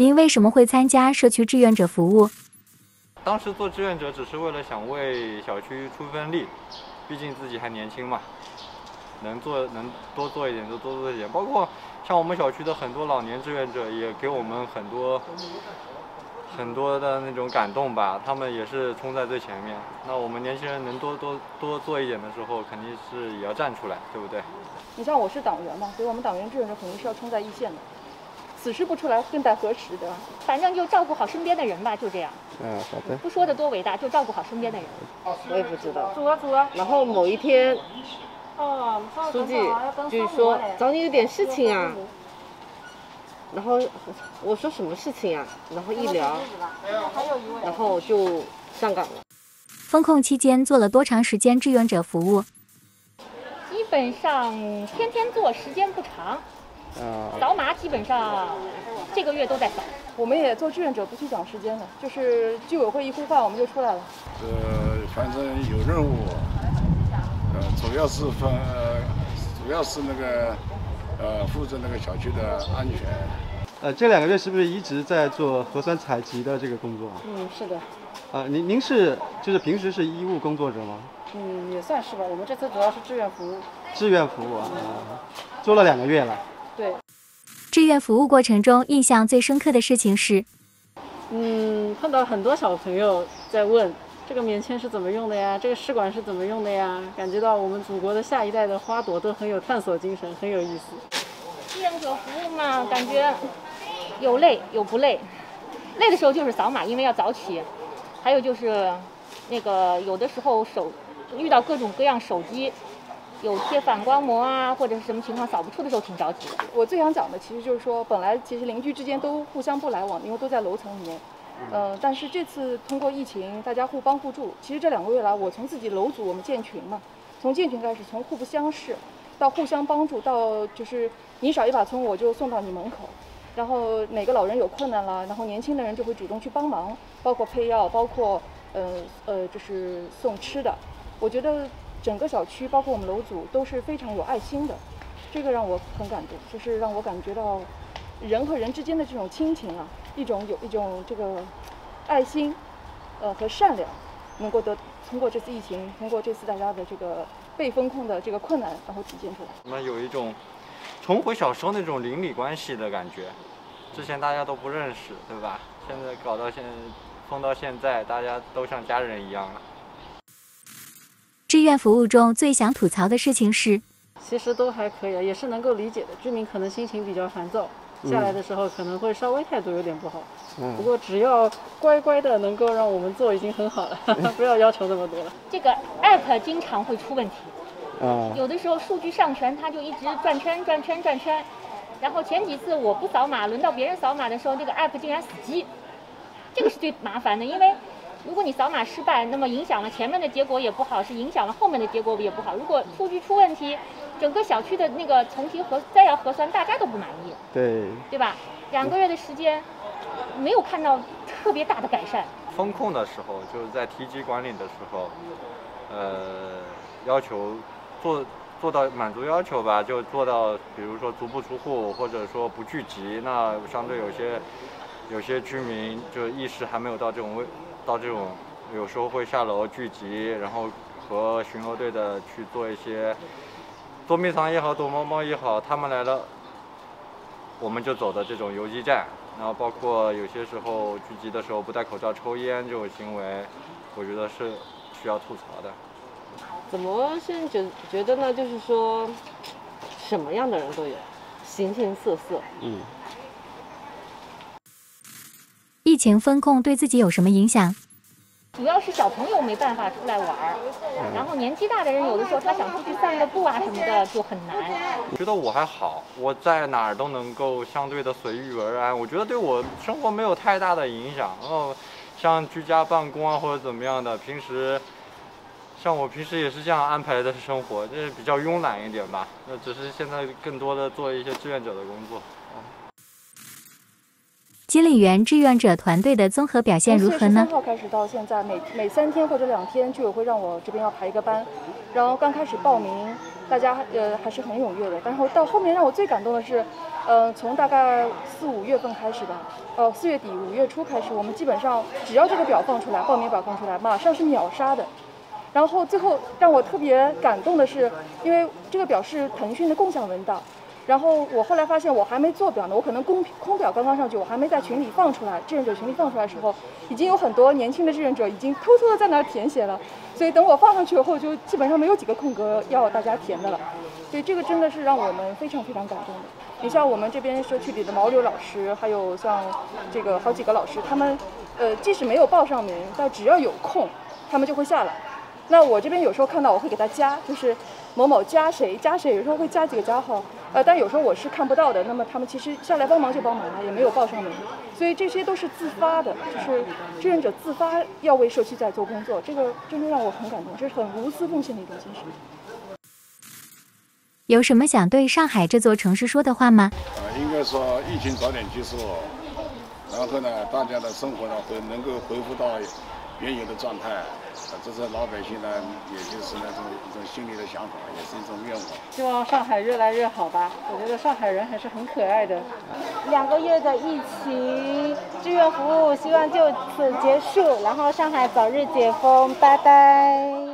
您为什么会参加社区志愿者服务？当时做志愿者只是为了想为小区出份力，毕竟自己还年轻嘛，能做能多做一点就多做一点。包括像我们小区的很多老年志愿者也给我们很多很多的那种感动吧，他们也是冲在最前面。那我们年轻人能多多多做一点的时候，肯定是也要站出来，对不对？你像我是党员嘛，所以我们党员志愿者肯定是要冲在一线的。此时不出来，更待何时，对吧？反正就照顾好身边的人吧，就这样。嗯，好的。不说的多伟大，就照顾好身边的人。我也不知道。走啊走啊。然后某一天，哦书记就说找你有点事情啊。然后我说什么事情啊？然后一聊，然后就上岗了。封控期间做了多长时间志愿者服务？基本上天天做，时间不长。扫码基本上这个月都在扫。我们也做志愿者不去讲时间的，就是居委会一呼唤我们就出来了。呃，反正有任务，呃，主要是分，主要是那个，呃，负责那个小区的安全。呃，这两个月是不是一直在做核酸采集的这个工作？嗯，是的。啊，您您是就是平时是医务工作者吗？嗯，也算是吧。我们这次主要是志愿服务。志愿服务啊，做了两个月了。对，志愿服务过程中印象最深刻的事情是，嗯，碰到很多小朋友在问这个棉签是怎么用的呀，这个试管是怎么用的呀，感觉到我们祖国的下一代的花朵都很有探索精神，很有意思。志愿者服务嘛，感觉有累有不累，累的时候就是扫码，因为要早起，还有就是那个有的时候手遇到各种各样手机。有些反光膜啊，或者是什么情况扫不出的时候，挺着急的。我最想讲的其实就是说，本来其实邻居之间都互相不来往，因为都在楼层里面。嗯。但是这次通过疫情，大家互帮互助。其实这两个月来，我从自己楼组我们建群嘛，从建群开始，从互不相识到互相帮助，到就是你少一把葱，我就送到你门口。然后哪个老人有困难了，然后年轻的人就会主动去帮忙，包括配药，包括呃呃就是送吃的。我觉得。整个小区，包括我们楼组，都是非常有爱心的，这个让我很感动，就是让我感觉到人和人之间的这种亲情啊，一种有一种这个爱心，呃和善良，能够得通过这次疫情，通过这次大家的这个被封控的这个困难，然后体现出来。我们有一种重回小时候那种邻里关系的感觉，之前大家都不认识，对吧？现在搞到现封到现在，大家都像家人一样了。志愿服务中最想吐槽的事情是，其实都还可以，也是能够理解的。居民可能心情比较烦躁，下来的时候可能会稍微态度有点不好。嗯。不过只要乖乖的能够让我们做，已经很好了，不要要求那么多了。这个 app 经常会出问题。啊。有的时候数据上传，它就一直转圈转圈转圈，然后前几次我不扫码，轮到别人扫码的时候，这个 app 竟然死机，这个是最麻烦的，因为。如果你扫码失败，那么影响了前面的结果也不好，是影响了后面的结果也不好。如果数据出问题，整个小区的那个重提核再要核酸，大家都不满意。对，对吧？两个月的时间，没有看到特别大的改善。风控的时候，就是在提级管理的时候，呃，要求做做到满足要求吧，就做到，比如说足不出户，或者说不聚集，那相对有些有些居民就意识还没有到这种位。到这种，有时候会下楼聚集，然后和巡逻队的去做一些捉迷藏也好，躲猫猫也好，他们来了，我们就走的这种游击战。然后包括有些时候聚集的时候不戴口罩抽烟这种行为，我觉得是需要吐槽的。怎么现在觉觉得呢？就是说，什么样的人都有，形形色色。嗯。疫情风控对自己有什么影响？主要是小朋友没办法出来玩儿，然后年纪大的人有的时候他想出去散个步啊什么的就很难。我觉得我还好，我在哪儿都能够相对的随遇而安，我觉得对我生活没有太大的影响。然后像居家办公啊或者怎么样的，平时像我平时也是这样安排的生活，就是比较慵懒一点吧。那只是现在更多的做一些志愿者的工作。金陵园志愿者团队的综合表现如何呢？从三号开始到现在，每每三天或者两天，居委会让我这边要排一个班，然后刚开始报名大家呃还是很踊跃的。然后到后面让我最感动的是，呃，从大概四五月份开始吧，呃，四月底五月初开始，我们基本上只要这个表放出来，报名表放出来，马上是秒杀的。然后最后让我特别感动的是，因为这个表是腾讯的共享文档。然后我后来发现我还没做表呢，我可能空空表刚刚上去，我还没在群里放出来，志愿者群里放出来的时候，已经有很多年轻的志愿者已经偷偷的在那儿填写了。所以等我放上去以后，就基本上没有几个空格要大家填的了。所以这个真的是让我们非常非常感动的。你像我们这边社区里的毛柳老师，还有像这个好几个老师，他们呃即使没有报上名，但只要有空，他们就会下来。那我这边有时候看到我会给他加，就是某某加谁加谁，有时候会加几个加号。呃，但有时候我是看不到的，那么他们其实下来帮忙就帮忙了，也没有报上名，所以这些都是自发的，就是志愿者自发要为社区在做工作，这个真的让我很感动，这是很无私奉献的一种精神。有什么想对上海这座城市说的话吗？呃，应该说疫情早点结束，然后呢，大家的生活呢会能够恢复到原有的状态。这是老百姓呢，也就是那种一种心里的想法，也是一种愿望。希望上海越来越好吧。我觉得上海人还是很可爱的。两个月的疫情，志愿服务希望就此结束，然后上海早日解封，拜拜。